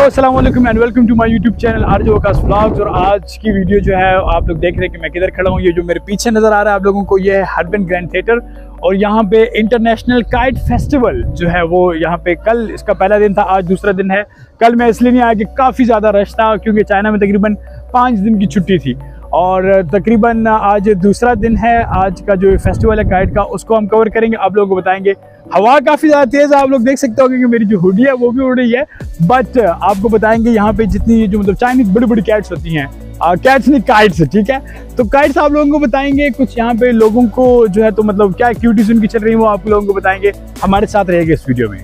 अस्सलाम वालेकुम and welcome to my YouTube channel R जो वकास ब्लॉग्स और आज की वीडियो जो है, आप लोग देख रहे हैं कि मैं किधर खड़ा हूँ। ये जो मेरे पीछे नज़र आ रहा है आप लोगों को, ये है हरबन ग्रैंड थिएटर और यहाँ पे इंटरनेशनल काइट फेस्टिवल जो है, वो यहाँ पे कल, इसका पहला दिन था, आज दूसरा दिन है। कल मैं इसलिए नहीं आया कि काफ़ी ज़्यादा रश था, क्योंकि चाइना में तकरीबन पाँच दिन की छुट्टी थी। और तकरीबन आज दूसरा दिन है, आज का जो फेस्टिवल है काइट का, उसको हम कवर करेंगे, आप लोगों को बताएँगे। हवा काफ़ी ज़्यादा तेज़ है, आप लोग देख सकते हो कि मेरी जो हुडी है, वो भी उड़ रही है। बट आपको बताएँगे यहाँ पे जितनी जो मतलब चाइनीज़ बड़ी बड़ी कैट्स होती हैं कैट्स नहीं काइट्स ठीक है? तो काइट्स आप लोगों को बताएँगे, कुछ यहाँ पे लोगों को जो है तो मतलब क्या एक्टिविटीज़ उनकी चल रही है, वो आप लोगों को बताएँगे। हमारे साथ रहेगा इस वीडियो में।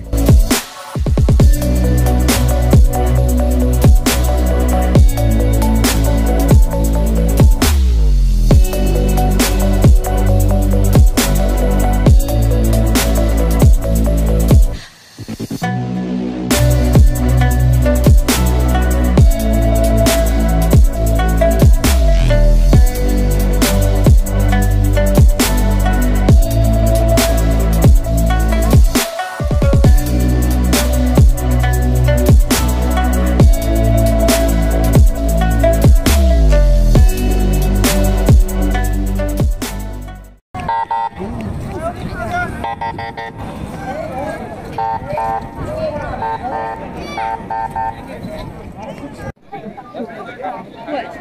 我去。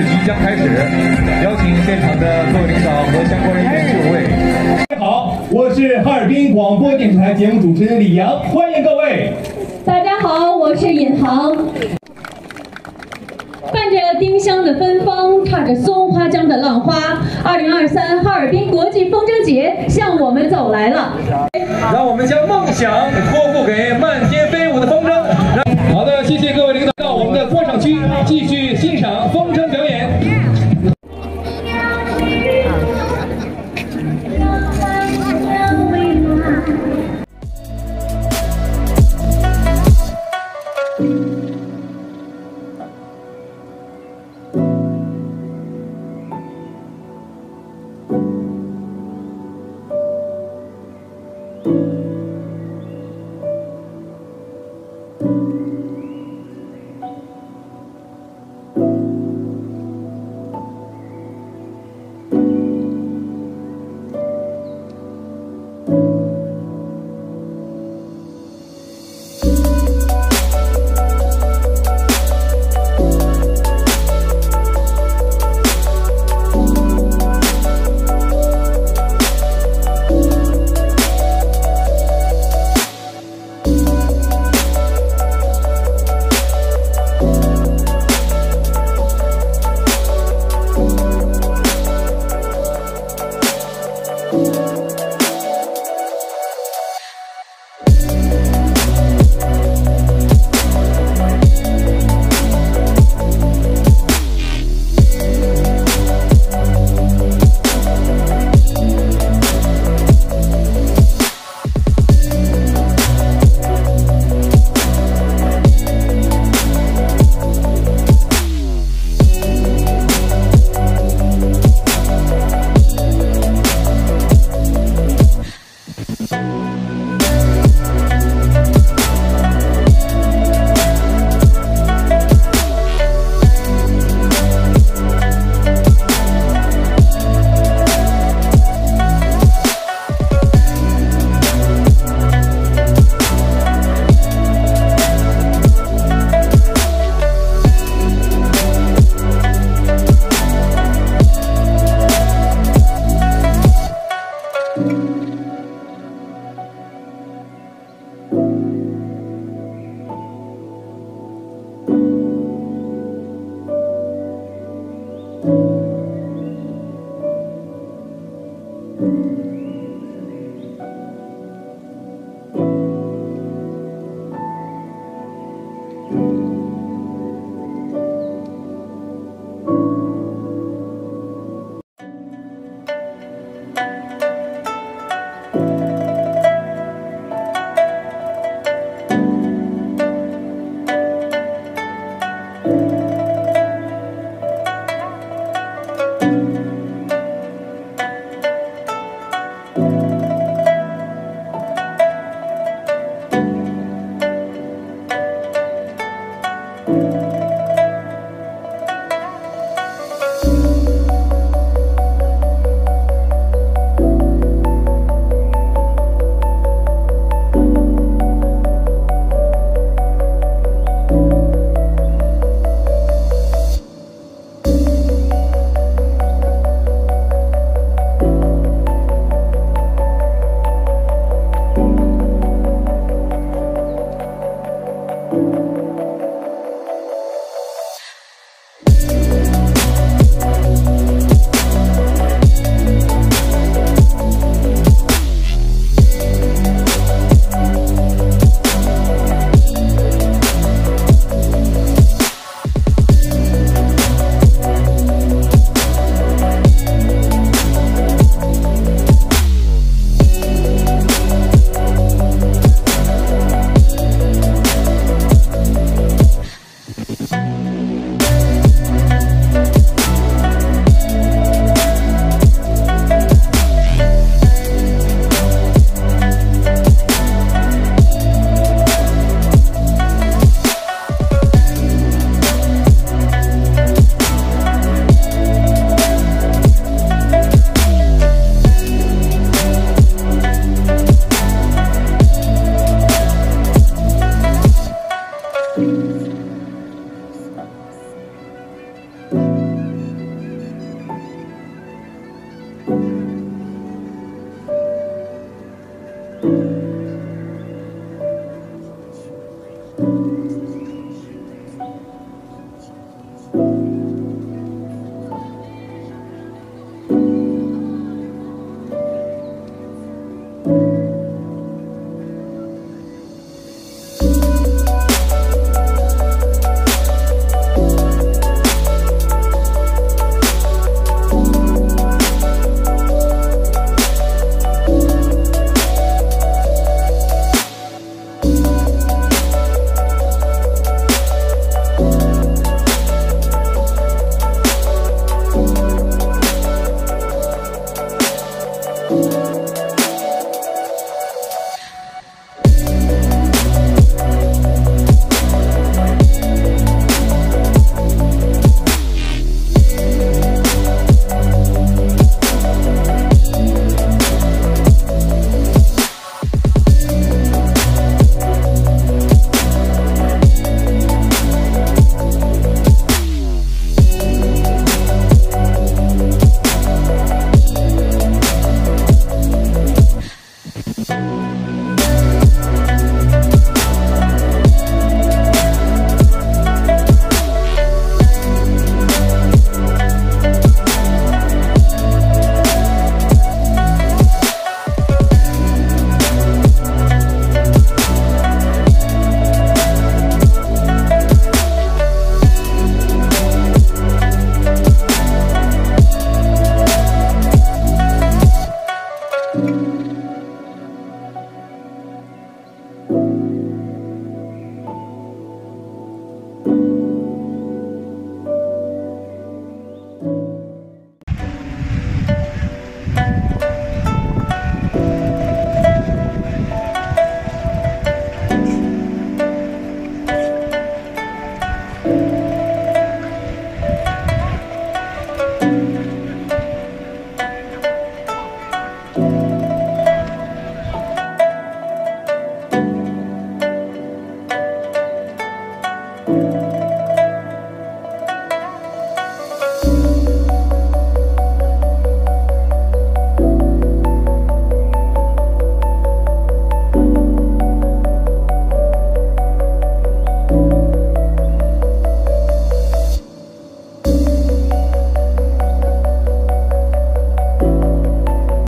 即将开始，邀请现场的各位领导和相关人员就位。大家好，我是哈尔滨广播电视台节目主持人李阳，欢迎各位。大家好，我是尹航。伴着丁香的芬芳，踏着松花江的浪花，二零二三哈尔滨国际风筝节向我们走来了。让我们将梦想托付给漫天